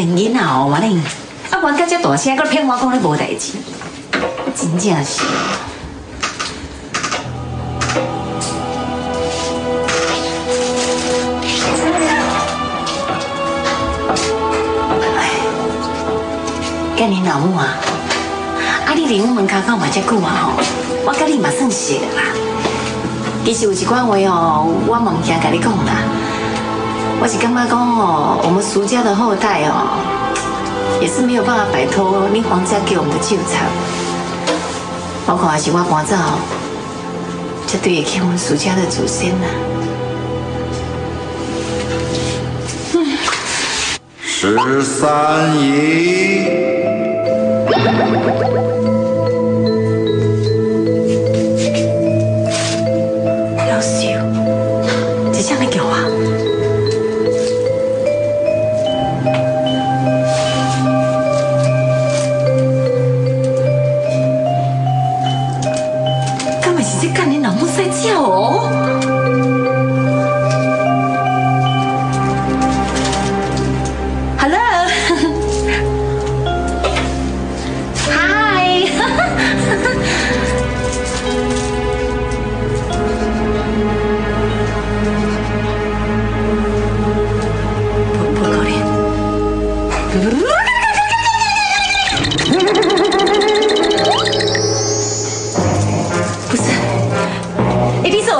两囡仔哦，嘛你，啊，玩到这大声，搁骗我讲你无代志，真正是。甲你老母啊，啊你离我门口口嘛遮久啊吼，我甲你嘛算熟啦。其实有一款话哦，我忘记甲你讲啦。我是感觉讲哦，我们苏家的后代哦，也是没有办法摆脱你皇家给我们的纠缠。包括还是我搬走，这对得起我们苏家的祖先呐。十三姨。老朽，这下你叫啊？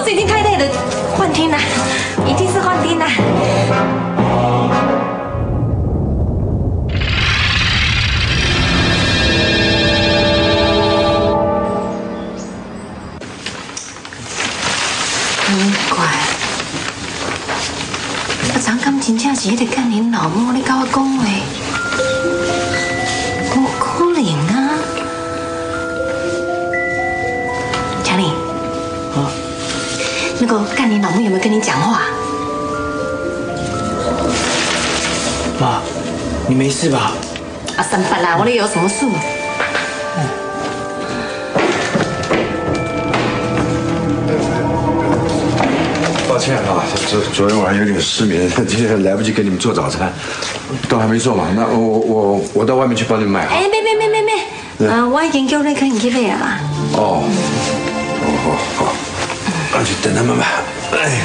最近太累了，幻听了，一定是幻听了。奇怪。啊，长感真正是迄个干恁老母咧甲我讲话，可能啊！强林，啊，那个干你老母有没有跟你讲话？妈，你没事吧？啊，三八啦，我咧有什么事？抱歉啊，昨昨天晚上有点失眠，今天来不及给你们做早餐，都还没做嘛。那我我我到外面去帮你们买啊。哎，没没没没没，啊，我已经叫你跟你去买了啦。哦，哦好好，那就等他们吧。哎，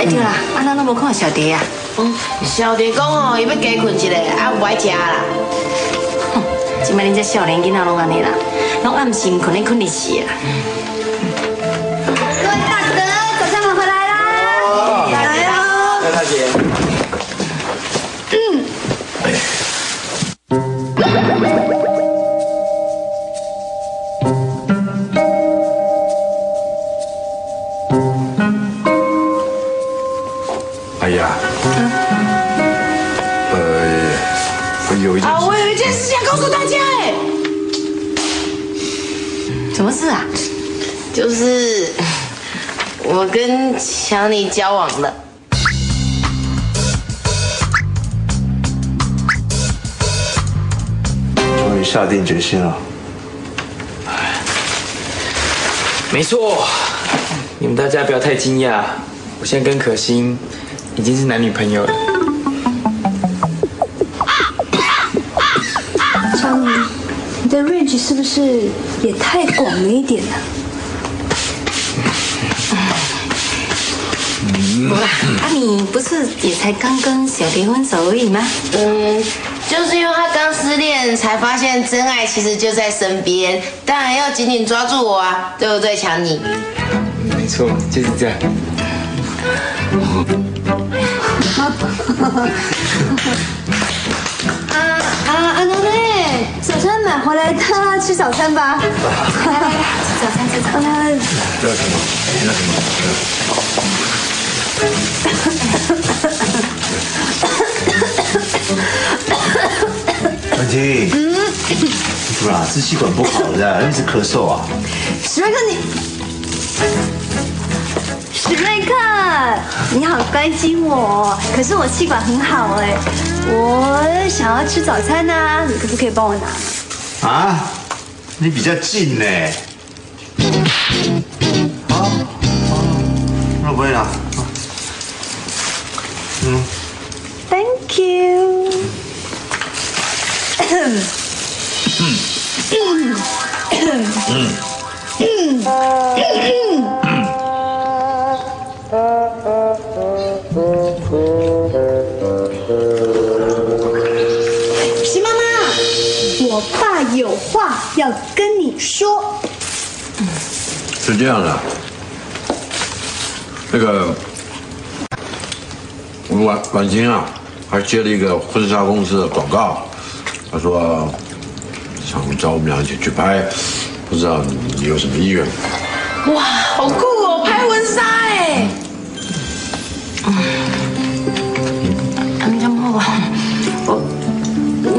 哎，对啦，啊，咱都无看小蝶啊。嗯，小弟讲哦，伊要加困一下，啊，不爱食啦。哼，今摆恁这少年囡仔拢安尼啦，拢暗时困咧困日死啦。有一件啊，事我有一件事想告诉大家，哎，什么事啊？就是我跟强尼交往了。终于下定决心了。没错，你们大家不要太惊讶，我现在跟可心已经是男女朋友了。的 range 是不是也太广了一点呢？不啦，啊，你不是也才刚跟小蝶分手而已吗？嗯，就是因为他刚失恋，才发现真爱其实就在身边，当然要紧紧抓住我啊，对不对，强尼？没错，就是这样。餐买回来，大家吃早餐吧。来来来，吃早餐，吃早餐。那什么，那什么，文婷，嗯，怎么啦？支气管不好的，一直咳嗽啊？史瑞克，你，史瑞克，你好关心我，可是我气管很好哎，我想要吃早餐呐、你可不可以帮我拿？啊，你比较近呢。好，那不会了。嗯。Thank you。嗯。嗯。嗯。嗯。嗯。爸有话要跟你说。是这样的，那个婉婉清啊，还接了一个婚纱公司的广告，他说想找我们俩一起去拍，不知道你有什么意愿？哇，好酷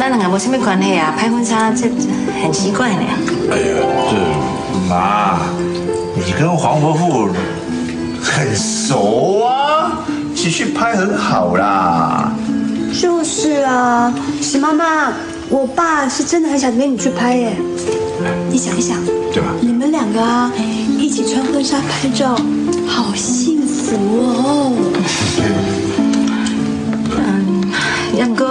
咱两个无什么关系啊，拍婚纱这很奇怪呢。哎呀，这妈，你跟黄伯父很熟啊，一起去拍很好啦。就是啊，史妈妈，我爸是真的很想跟你去拍耶。你想一想，对吧？你们两个啊，一起穿婚纱拍照，好幸福哦。嗯杨哥，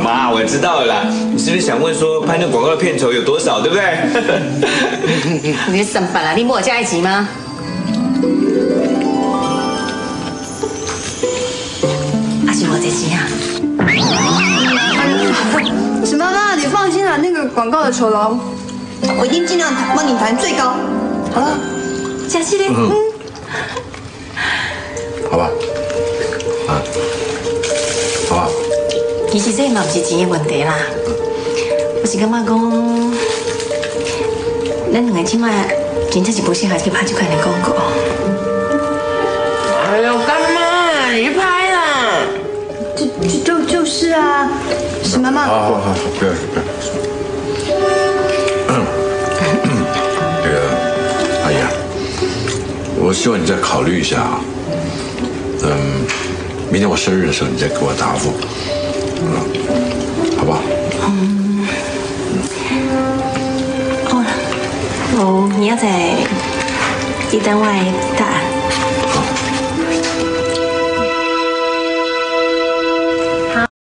妈，我知道了啦，你是不是想问说拍那广告的片酬有多少，对不对？你是什么啦？你莫加一集吗？还是我这集啊？徐妈妈，你放心啦，那个广告的酬劳，我一定尽量谈帮你谈最高。好了，假期嘞？嗯。好吧，其实这嘛不是钱的问题啦，我是感觉讲，咱两个即摆真正是不适合去拍这款的广告。哎呦，干妈，你去拍啦！就就就就是啊，是妈妈，好好好好，不要不要。这个阿姨啊，我希望你再考虑一下啊。嗯，明天我生日的时候你再给我答复，嗯，嗯好？哦，哦，你要在一单外答案。